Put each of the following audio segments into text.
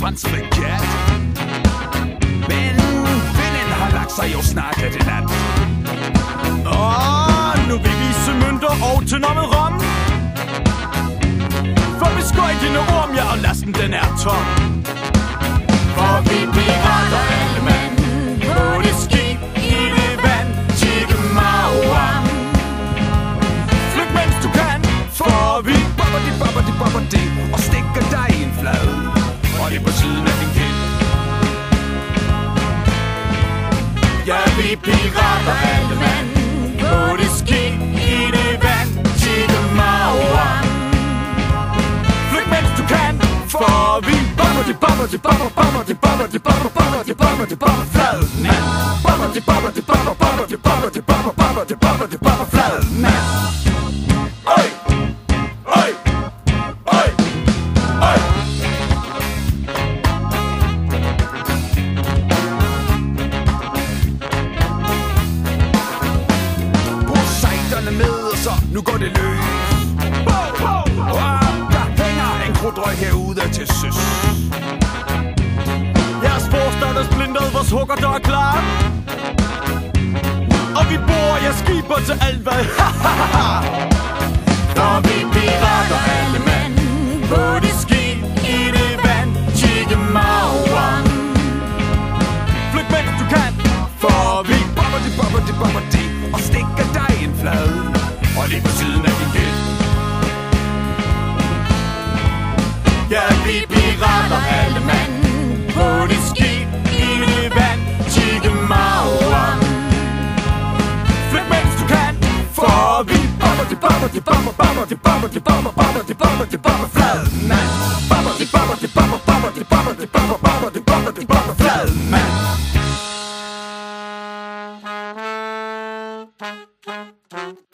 fransk fregat Men vinden har lagt sig jo snart af det nat. Og nu vil vi se mønter og tønder rom. For vi skøjtende orm, ja, og lasten den er tom. Vi pirater alle mand På det skib i det vand Chickamauam Flyg mens du kan For vi Bobbidi, bobbidi, bobber, bobbidi, bobbidi, bobber, bobbidi, bobbidi, bobber, flad mand Bobbidi, bobbidi, bobber, bobbidi, bobbidi, bobber, bobbidi, bobbidi, bobber, flad mand nu går det løs. Og der hænger en krudrøg herude til søs. Jeres forstand er splintret, vores hugger der er klar. Og vi bor jeres skiber til alt hvad For vi pirater alle mand På det skib i det vand Chickamauam Flyg mens du kan. For vi bobber de, bobber de, bobber de Og stikker dig en flade. Og lige på siden af din kind Ja, vi pirater alle mand På det skib i det vand Chickamauam Flyt mens du kan For vi Bobbidi, bomber, bobber, bomber, bomber, bobber, bomber, bobbidi, bomber, flad mand Bobbidi, bomber, bobber, bomber, bomber, bobber, bomber, bobbidi, bomber, flad mand De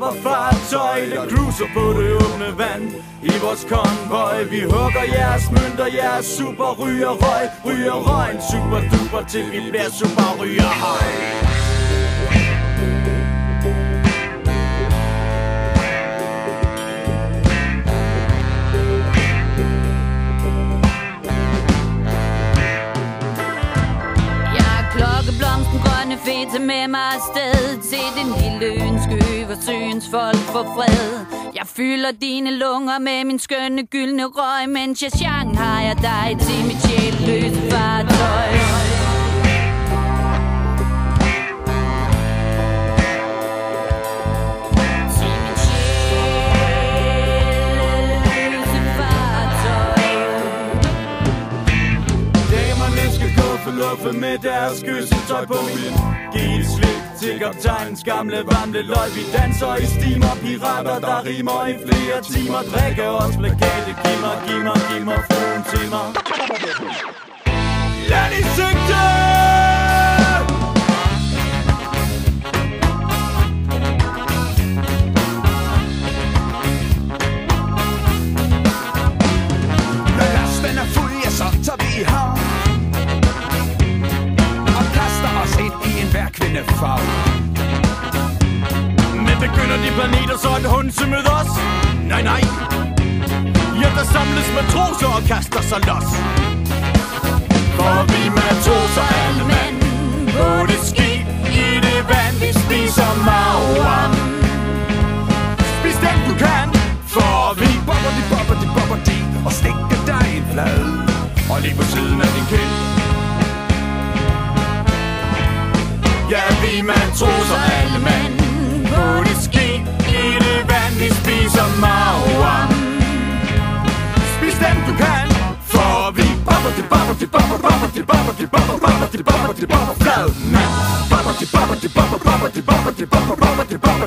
med fartøj Der cruiser på det åbne vand I vores konvoj. Vi hugger jeres mønter, jeres super ryger røg Ryger røgen super duper til vi bliver super ryger høj. Tage med mig afsted Til den lille ønske hvor søens folk får fred. Jeg fylder dine lunger med min skønne gyldne røg. Mens jeg har jeg dig til mit sjælløse fartøj. For med deres kysseltøj på min Giv et slik til kaptajnens gamle varmle løg. Vi danser i stimer, pirater der rimer i flere timer. Drikke os plakate, giv mig, giv mig, giv mig fruen til mig. En hver Men begynder de planeter så at hunse med os? Nej, nej. Ja, der samles matroser og kaster sig los. For vi matroser alle mand. På det skib i det vand Vi spiser mauam roser alle mand På det skib i det vand Vi spiser mauam Spis den du kan For vi Bobbidi, bobbidi, bobber, bobbidi, bobbidi, bobber, bobbidi, til bobber, flad mand Bobbidi, til bobber, bobbidi, bobbidi, bobber, bobbidi, bobbidi, bobber, til mand